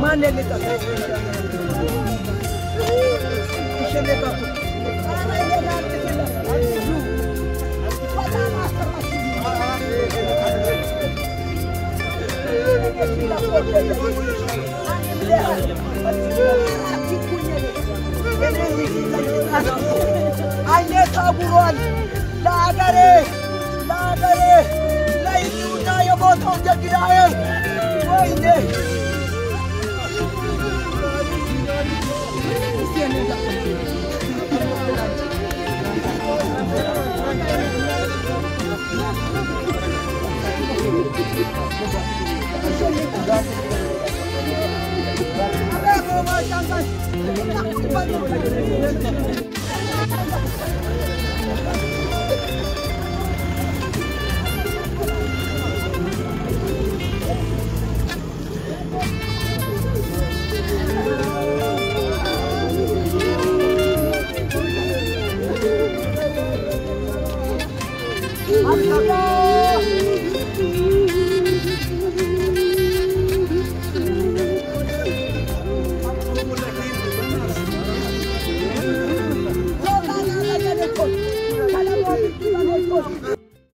Mane tota. ele tá. Tota. አየት አጉሯል ለአገሬ ለአገሬ ለኢዩና የሞተው ጀግናዬ ወይኔ Thank you. Let's go!